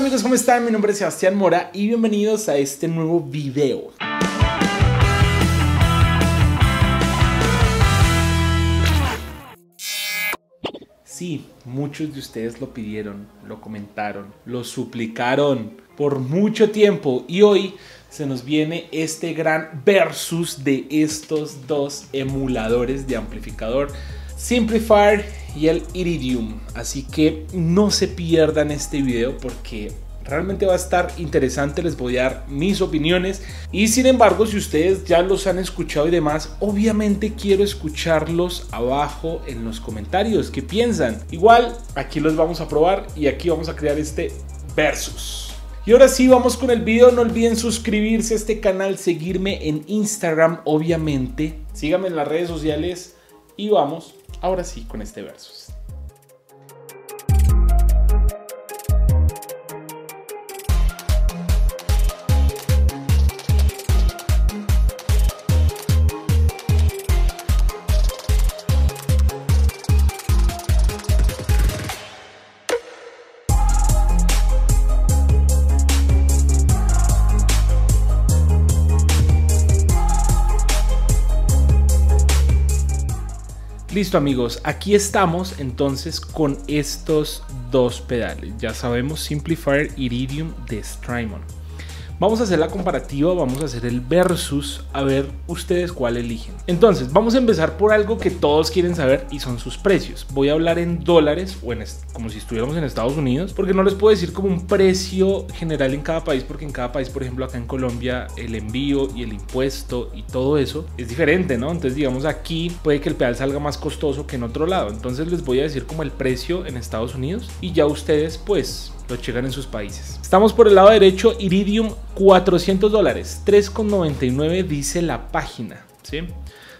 amigos? ¿Cómo están? Mi nombre es Sebastián Mora y bienvenidos a este nuevo video. Sí, muchos de ustedes lo pidieron, lo comentaron, lo suplicaron por mucho tiempo y hoy se nos viene este gran versus de estos dos emuladores de amplificador Simplifier y el Iridium. Así que no se pierdan este video porque realmente va a estar interesante. Les voy a dar mis opiniones. Y sin embargo, si ustedes ya los han escuchado y demás, obviamente quiero escucharlos abajo en los comentarios. ¿Qué piensan? Igual, aquí los vamos a probar y aquí vamos a crear este versus. Y ahora sí, vamos con el video. No olviden suscribirse a este canal, seguirme en Instagram, obviamente. Síganme en las redes sociales y vamos ahora sí con este versus. Listo amigos, aquí estamos entonces con estos dos pedales. Ya sabemos Simplifier Iridium de Strymon. Vamos a hacer la comparativa, vamos a hacer el versus, a ver ustedes cuál eligen. Entonces, vamos a empezar por algo que todos quieren saber y son sus precios. Voy a hablar en dólares o en como si estuviéramos en Estados Unidos, porque no les puedo decir como un precio general en cada país, porque en cada país, por ejemplo, acá en Colombia, el envío y el impuesto y todo eso es diferente, ¿no? Entonces, digamos, aquí puede que el pedal salga más costoso que en otro lado. Entonces, les voy a decir como el precio en Estados Unidos y ya ustedes, pues, lo checan en sus países. Estamos por el lado derecho, Iridium 400 dólares, 3,99 dice la página. ¿sí?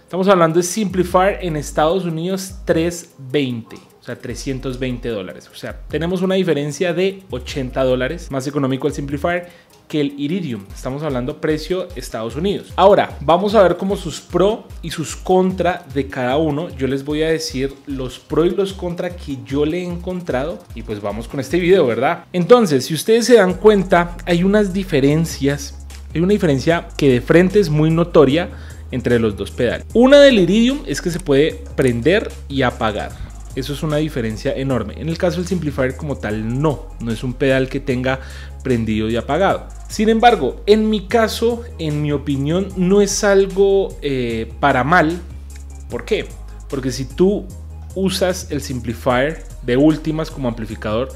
Estamos hablando de Simplifier en Estados Unidos 320 o sea, 320 dólares. O sea, tenemos una diferencia de 80 dólares, más económico el Simplifier que el Iridium. Estamos hablando precio Estados Unidos. Ahora, vamos a ver como sus pro y sus contra de cada uno. Yo les voy a decir los pro y los contra que yo le he encontrado y pues vamos con este video, ¿verdad? Entonces, si ustedes se dan cuenta, hay unas diferencias. Hay una diferencia que de frente es muy notoria entre los dos pedales. Una del Iridium es que se puede prender y apagar. Eso es una diferencia enorme. En el caso del Simplifier como tal, no. No es un pedal que tenga prendido y apagado. Sin embargo, en mi caso, en mi opinión, no es algo eh, para mal. ¿Por qué? Porque si tú usas el Simplifier de últimas como amplificador,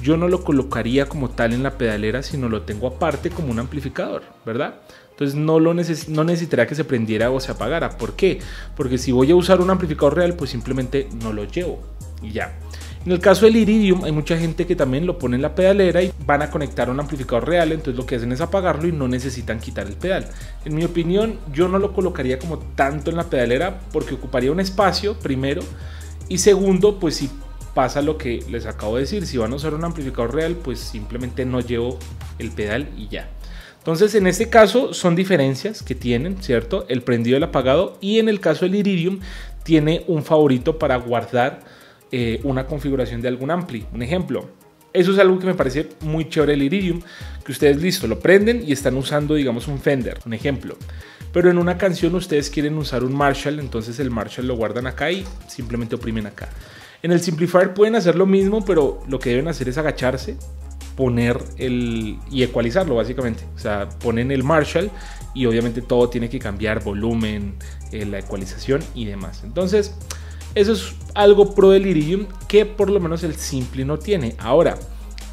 yo no lo colocaría como tal en la pedalera, sino lo tengo aparte como un amplificador, ¿verdad? Entonces no, lo no necesitaría que se prendiera o se apagara. ¿Por qué? Porque si voy a usar un amplificador real, pues simplemente no lo llevo y ya. En el caso del Iridium hay mucha gente que también lo pone en la pedalera y van a conectar un amplificador real, entonces lo que hacen es apagarlo y no necesitan quitar el pedal. En mi opinión yo no lo colocaría como tanto en la pedalera porque ocuparía un espacio primero y segundo pues si pasa lo que les acabo de decir, si van a usar un amplificador real pues simplemente no llevo el pedal y ya. Entonces, en este caso son diferencias que tienen, ¿cierto? El prendido y el apagado. Y en el caso del Iridium, tiene un favorito para guardar eh, una configuración de algún ampli. Un ejemplo. Eso es algo que me parece muy chévere el Iridium, que ustedes listo, lo prenden y están usando, digamos, un Fender, un ejemplo. Pero en una canción ustedes quieren usar un Marshall, entonces el Marshall lo guardan acá y simplemente oprimen acá. En el Simplifier pueden hacer lo mismo, pero lo que deben hacer es agacharse, poner el y ecualizarlo básicamente. O sea, ponen el Marshall y obviamente todo tiene que cambiar, volumen, eh, la ecualización y demás. Entonces, eso es algo pro del Iridium que por lo menos el Simpli no tiene. Ahora,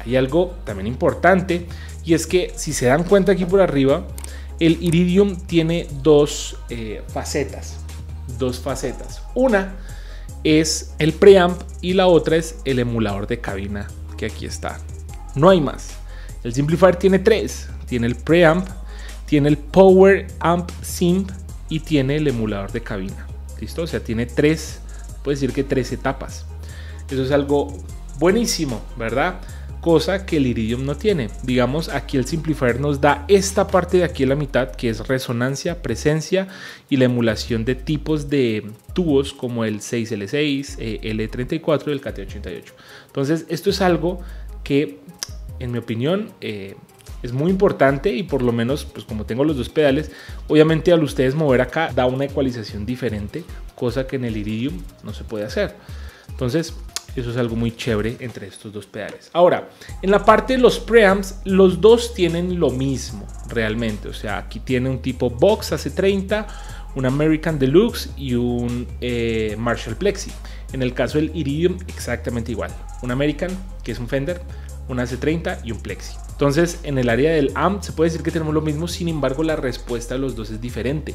hay algo también importante y es que si se dan cuenta aquí por arriba, el Iridium tiene dos eh, facetas. Dos facetas. Una es el preamp y la otra es el emulador de cabina que aquí está. No hay más. El Simplifier tiene tres. Tiene el preamp, tiene el Power Amp Simp y tiene el emulador de cabina. ¿Listo? O sea, tiene tres, puede decir que tres etapas. Eso es algo buenísimo, ¿verdad? Cosa que el Iridium no tiene. Digamos, aquí el Simplifier nos da esta parte de aquí a la mitad, que es resonancia, presencia y la emulación de tipos de tubos como el 6L6, L34 y el KT88. Entonces, esto es algo que, en mi opinión, eh, es muy importante y por lo menos, pues como tengo los dos pedales, obviamente al ustedes mover acá da una ecualización diferente, cosa que en el Iridium no se puede hacer. Entonces, eso es algo muy chévere entre estos dos pedales. Ahora, en la parte de los preamps, los dos tienen lo mismo realmente. O sea, aquí tiene un tipo Box AC30, un American Deluxe y un eh, Marshall Plexi. En el caso del Iridium, exactamente igual. Un American, que es un Fender, un AC30 y un Plexi. Entonces, en el área del AMP se puede decir que tenemos lo mismo, sin embargo, la respuesta de los dos es diferente.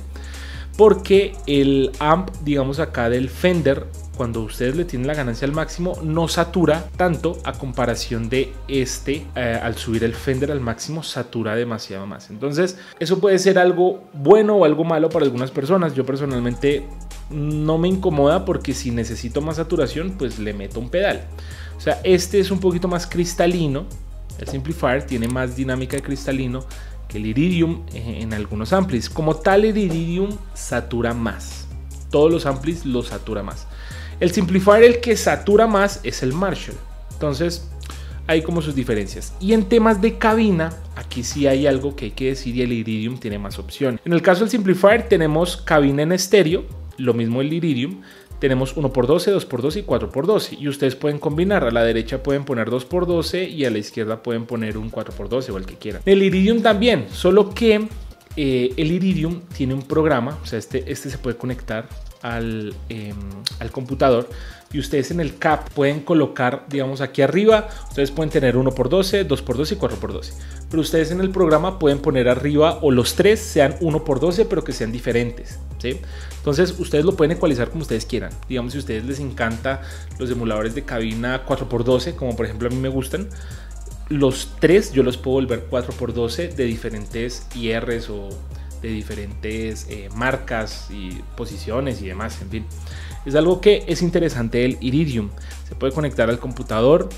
Porque el AMP, digamos acá del Fender, cuando ustedes le tienen la ganancia al máximo, no satura tanto a comparación de este, eh, al subir el Fender al máximo, satura demasiado más. Entonces, eso puede ser algo bueno o algo malo para algunas personas. Yo personalmente no me incomoda porque si necesito más saturación, pues le meto un pedal. O sea, este es un poquito más cristalino, el Simplifier tiene más dinámica de cristalino que el Iridium en algunos amplis. Como tal, el Iridium satura más. Todos los amplis lo satura más. El Simplifier, el que satura más, es el Marshall. Entonces, hay como sus diferencias. Y en temas de cabina, aquí sí hay algo que hay que decir y el Iridium tiene más opción. En el caso del Simplifier tenemos cabina en estéreo, lo mismo el Iridium, tenemos 1x12, 2x12 y 4x12 y ustedes pueden combinar, a la derecha pueden poner 2x12 y a la izquierda pueden poner un 4x12 o el que quieran. El Iridium también, solo que eh, el Iridium tiene un programa, o sea, este, este se puede conectar al, em, al computador y ustedes en el CAP pueden colocar, digamos, aquí arriba, ustedes pueden tener 1x12, 2x12 y 4x12. Pero ustedes en el programa pueden poner arriba o los tres sean 1x12, pero que sean diferentes. ¿sí? Entonces, ustedes lo pueden ecualizar como ustedes quieran. Digamos, si a ustedes les encanta los emuladores de cabina 4x12, como por ejemplo a mí me gustan, los tres yo los puedo volver 4x12 de diferentes IRs o de diferentes eh, marcas y posiciones y demás, en fin. Es algo que es interesante el Iridium. Se puede conectar al computador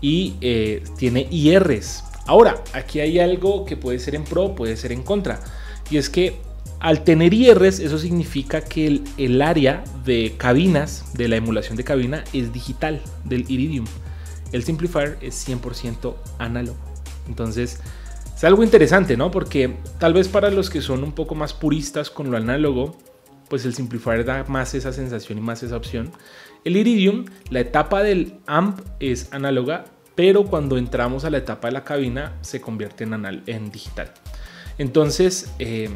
y eh, tiene IRs. Ahora, aquí hay algo que puede ser en pro, puede ser en contra. Y es que al tener IRs, eso significa que el, área de cabinas, de la emulación de cabina, es digital del Iridium. El Simplifier es 100% análogo. Entonces, es algo interesante, ¿no? Porque tal vez para los que son un poco más puristas con lo análogo, pues el Simplifier da más esa sensación y más esa opción. El Iridium, la etapa del AMP es análoga, pero cuando entramos a la etapa de la cabina se convierte en, anal en digital. Entonces, eh,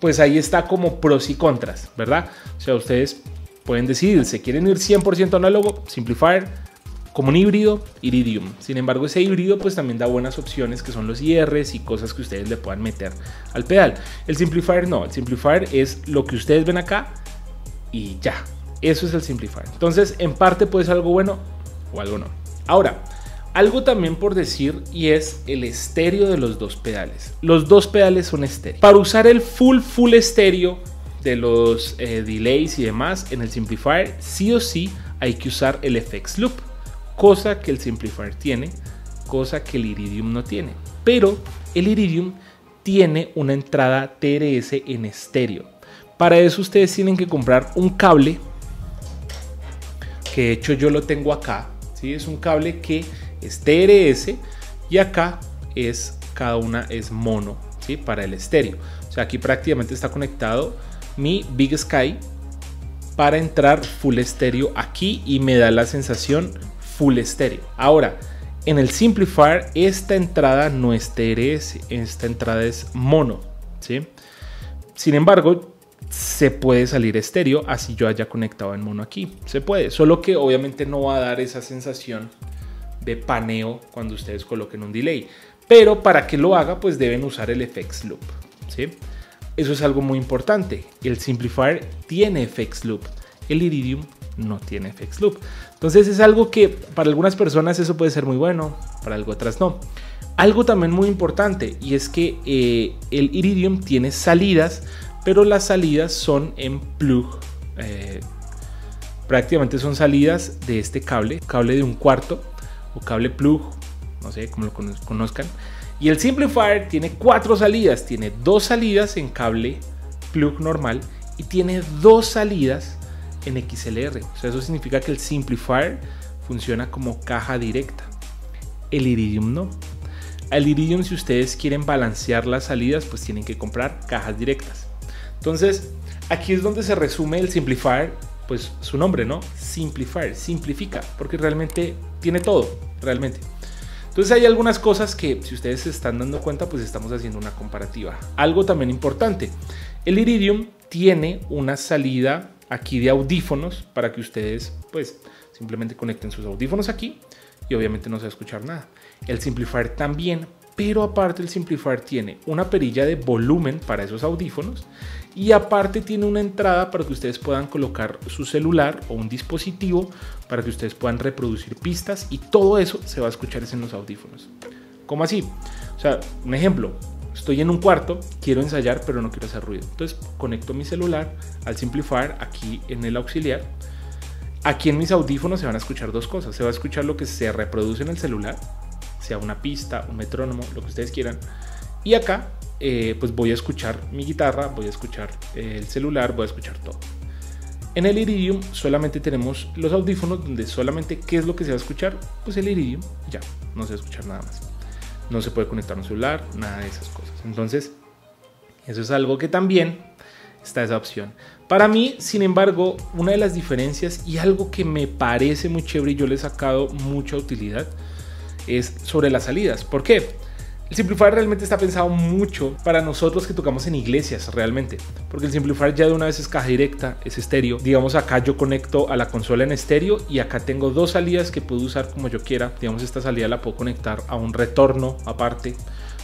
pues ahí está como pros y contras, ¿verdad? O sea, ustedes pueden decidir, ¿se quieren ir 100% análogo? Simplifier, como un híbrido Iridium. Sin embargo, ese híbrido pues también da buenas opciones que son los IRs y cosas que ustedes le puedan meter al pedal. El Simplifier no, el Simplifier es lo que ustedes ven acá y ya. Eso es el Simplifier. Entonces, en parte puede ser algo bueno o algo no. Ahora, algo también por decir y es el estéreo de los dos pedales. Los dos pedales son estéreo. Para usar el full full estéreo de los eh, delays y demás en el Simplifier, sí o sí hay que usar el FX Loop cosa que el Simplifier tiene, cosa que el Iridium no tiene. Pero el Iridium tiene una entrada TRS en estéreo. Para eso ustedes tienen que comprar un cable, que de hecho yo lo tengo acá. ¿sí? Es un cable que es TRS y acá es cada una es mono ¿sí? para el estéreo. O sea, aquí prácticamente está conectado mi Big Sky para entrar full estéreo aquí y me da la sensación full estéreo. Ahora, en el Simplifier esta entrada no es TRS, esta entrada es mono, ¿sí? Sin embargo, se puede salir estéreo así yo haya conectado en mono aquí. Se puede, solo que obviamente no va a dar esa sensación de paneo cuando ustedes coloquen un delay. Pero para que lo haga, pues deben usar el FX Loop, ¿sí? eso es algo muy importante. El Simplifier tiene FX Loop. El Iridium no tiene FX Loop. Entonces es algo que para algunas personas eso puede ser muy bueno, para algo otras no. Algo también muy importante y es que eh, el Iridium tiene salidas, pero las salidas son en plug. Eh, prácticamente son salidas de este cable, cable de un cuarto o cable plug, no sé cómo lo conozcan. Y el Simplifier tiene cuatro salidas, tiene dos salidas en cable plug normal y tiene dos salidas en XLR. O sea, eso significa que el Simplifier funciona como caja directa. El Iridium no. Al Iridium, si ustedes quieren balancear las salidas, pues tienen que comprar cajas directas. Entonces, aquí es donde se resume el Simplifier, pues su nombre, ¿no? Simplifier, simplifica, porque realmente tiene todo, realmente. Entonces hay algunas cosas que si ustedes se están dando cuenta, pues estamos haciendo una comparativa. Algo también importante, el Iridium tiene una salida aquí de audífonos para que ustedes pues simplemente conecten sus audífonos aquí y obviamente no se va a escuchar nada. El Simplifier también, pero aparte el Simplifier tiene una perilla de volumen para esos audífonos y aparte tiene una entrada para que ustedes puedan colocar su celular o un dispositivo para que ustedes puedan reproducir pistas y todo eso se va a escuchar en los audífonos. ¿Cómo así? O sea, un ejemplo, Estoy en un cuarto, quiero ensayar, pero no quiero hacer ruido. Entonces conecto mi celular al Simplifier aquí en el auxiliar. Aquí en mis audífonos se van a escuchar dos cosas. Se va a escuchar lo que se reproduce en el celular, sea una pista, un metrónomo, lo que ustedes quieran. Y acá, eh, pues voy a escuchar mi guitarra, voy a escuchar el celular, voy a escuchar todo. En el Iridium solamente tenemos los audífonos donde solamente qué es lo que se va a escuchar, pues el Iridium, ya, no se va a escuchar nada más no se puede conectar un celular, nada de esas cosas. Entonces, eso es algo que también está esa opción. Para mí, sin embargo, una de las diferencias y algo que me parece muy chévere y yo le he sacado mucha utilidad es sobre las salidas. ¿Por qué? El Simplifier realmente está pensado mucho para nosotros que tocamos en iglesias realmente, porque el Simplifier ya de una vez es caja directa, es estéreo. Digamos acá yo conecto a la consola en estéreo y acá tengo dos salidas que puedo usar como yo quiera. Digamos esta salida la puedo conectar a un retorno aparte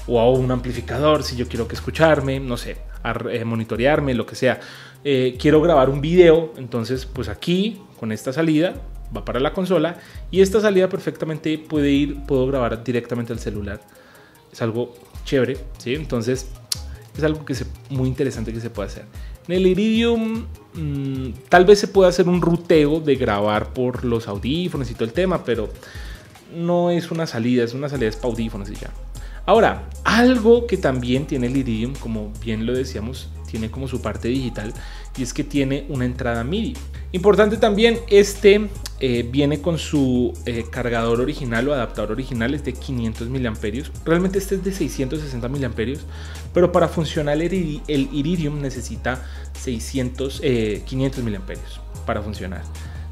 o a un amplificador si yo quiero que escucharme, no sé, a eh, monitorearme, lo que sea. Eh, quiero grabar un video, entonces pues aquí con esta salida va para la consola y esta salida perfectamente puede ir, puedo grabar directamente al celular es algo chévere, ¿sí? Entonces es algo que es muy interesante que se puede hacer. En el Iridium mm, tal vez se pueda hacer un ruteo de grabar por los audífonos y todo el tema, pero no es una salida, es una salida es audífonos y ya. Ahora, algo que también tiene el Iridium, como bien lo decíamos, tiene como su parte digital y es que tiene una entrada MIDI. Importante también, este eh, viene con su eh, cargador original o adaptador original, es de 500 miliamperios. Realmente este es de 660 miliamperios, pero para funcionar el, Iridium necesita 600, 500 miliamperios para funcionar.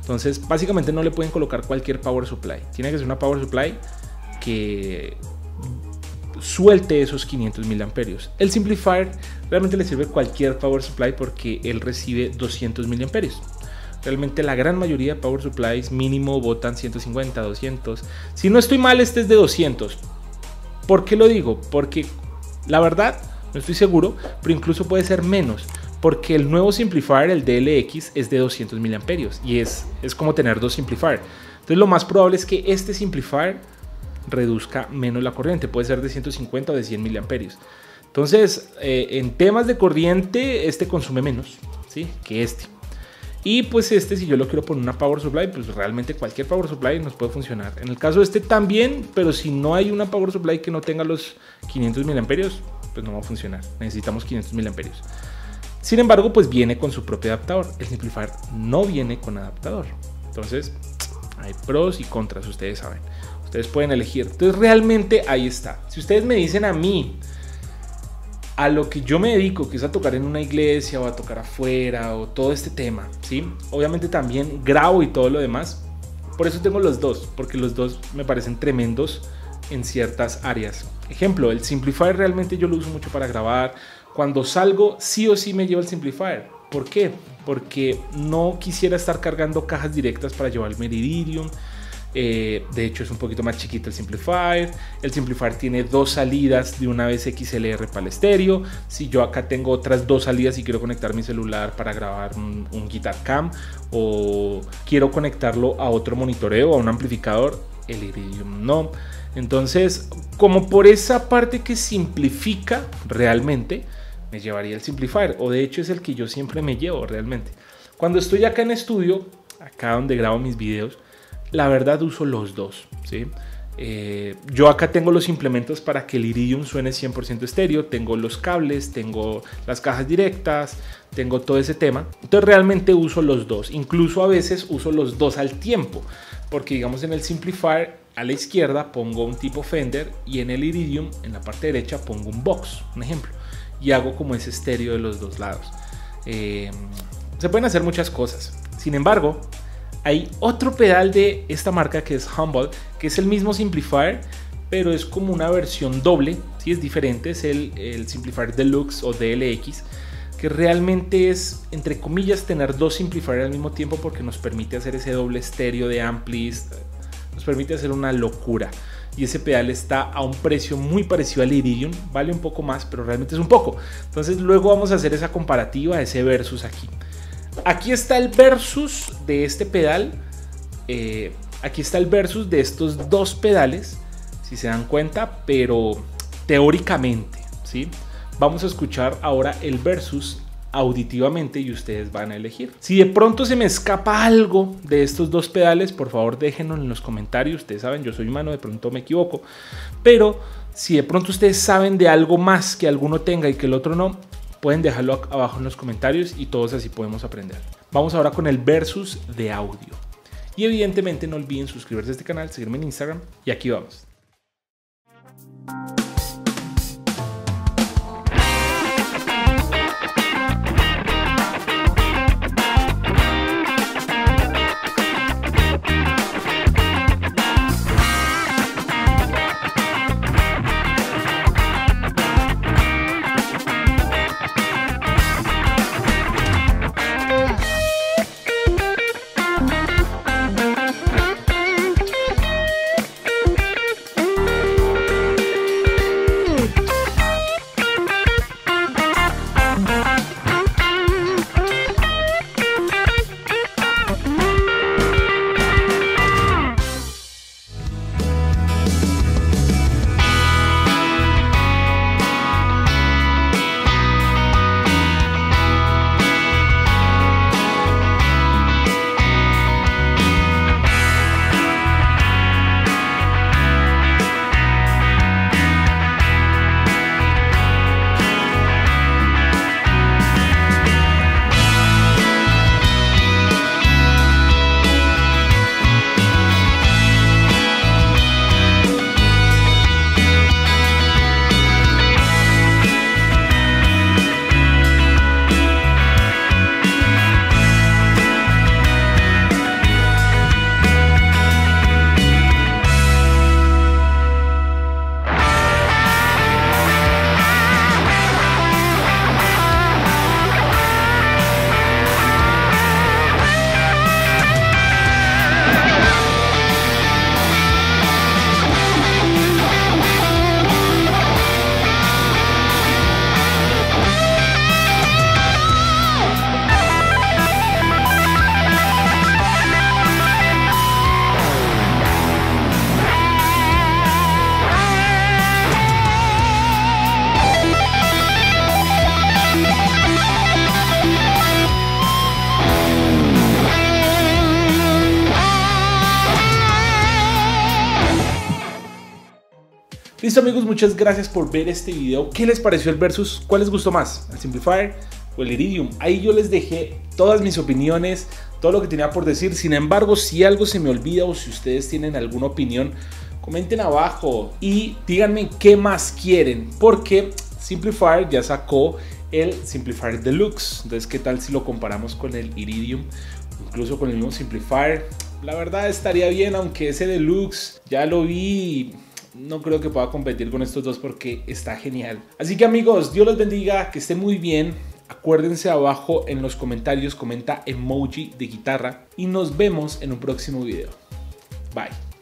Entonces, básicamente no le pueden colocar cualquier power supply. Tiene que ser una power supply que suelte esos 500 miliamperios. El Simplifier realmente le sirve cualquier power supply porque él recibe 200 miliamperios. Realmente la gran mayoría de power supplies mínimo botan 150, 200. Si no estoy mal, este es de 200. ¿Por qué lo digo? Porque la verdad, no estoy seguro, pero incluso puede ser menos. Porque el nuevo Simplifier, el DLX, es de 200 miliamperios y es, es como tener dos Simplifier. Entonces lo más probable es que este Simplifier reduzca menos la corriente. Puede ser de 150 o de 100 miliamperios. Entonces, eh, en temas de corriente, este consume menos ¿sí? que este. Y pues este, si yo lo quiero poner una power supply, pues realmente cualquier power supply nos puede funcionar. En el caso de este también, pero si no hay una power supply que no tenga los 500 miliamperios, pues no va a funcionar. Necesitamos 500 miliamperios. Sin embargo, pues viene con su propio adaptador. El Simplifier no viene con adaptador. Entonces, hay pros y contras, ustedes saben. Ustedes pueden elegir. Entonces, realmente ahí está. Si ustedes me dicen a mí, a lo que yo me dedico, que es a tocar en una iglesia o a tocar afuera o todo este tema, ¿sí? Obviamente también grabo y todo lo demás. Por eso tengo los dos, porque los dos me parecen tremendos en ciertas áreas. Ejemplo, el Simplifier realmente yo lo uso mucho para grabar. Cuando salgo, sí o sí me llevo el Simplifier. ¿Por qué? Porque no quisiera estar cargando cajas directas para llevar el Meridium. Eh, de hecho es un poquito más chiquito el Simplifier. El Simplifier tiene dos salidas de una vez XLR para el estéreo. Si yo acá tengo otras dos salidas y quiero conectar mi celular para grabar un, guitar cam o quiero conectarlo a otro monitoreo, a un amplificador, el Iridium no. Entonces, como por esa parte que simplifica realmente, me llevaría el Simplifier. O de hecho es el que yo siempre me llevo realmente. Cuando estoy acá en estudio, acá donde grabo mis videos, la verdad uso los dos. ¿sí? Eh, yo acá tengo los implementos para que el Iridium suene 100% estéreo, tengo los cables, tengo las cajas directas, tengo todo ese tema. Entonces realmente uso los dos, incluso a veces uso los dos al tiempo, porque digamos en el Simplifier a la izquierda pongo un tipo Fender y en el Iridium en la parte derecha pongo un box, un ejemplo, y hago como ese estéreo de los dos lados. Eh, se pueden hacer muchas cosas. Sin embargo, hay otro pedal de esta marca que es Humble, que es el mismo Simplifier, pero es como una versión doble, si es diferente, es el, el Simplifier Deluxe o DLX, que realmente es, entre comillas, tener dos Simplifiers al mismo tiempo porque nos permite hacer ese doble estéreo de amplis, nos permite hacer una locura. Y ese pedal está a un precio muy parecido al Iridium, vale un poco más, pero realmente es un poco. Entonces luego vamos a hacer esa comparativa, ese versus aquí. Aquí está el versus de este pedal. Eh, aquí está el versus de estos dos pedales, si se dan cuenta, pero teóricamente, ¿sí? Vamos a escuchar ahora el versus auditivamente y ustedes van a elegir. Si de pronto se me escapa algo de estos dos pedales, por favor déjenlo en los comentarios. Ustedes saben, yo soy humano, de pronto me equivoco. Pero si de pronto ustedes saben de algo más que alguno tenga y que el otro no, pueden dejarlo abajo en los comentarios y todos así podemos aprender. Vamos ahora con el versus de audio. Y evidentemente no olviden suscribirse a este canal, seguirme en Instagram y aquí vamos. Listo amigos, muchas gracias por ver este video. ¿Qué les pareció el Versus? ¿Cuál les gustó más? ¿El Simplifier o el Iridium? Ahí yo les dejé todas mis opiniones, todo lo que tenía por decir. Sin embargo, si algo se me olvida o si ustedes tienen alguna opinión, comenten abajo y díganme qué más quieren. Porque Simplifier ya sacó el Simplifier Deluxe. Entonces, ¿qué tal si lo comparamos con el Iridium? Incluso con el mismo Simplifier. La verdad estaría bien, aunque ese Deluxe ya lo vi no creo que pueda competir con estos dos porque está genial. Así que amigos, Dios los bendiga, que esté muy bien. Acuérdense abajo en los comentarios, comenta emoji de guitarra y nos vemos en un próximo video. Bye.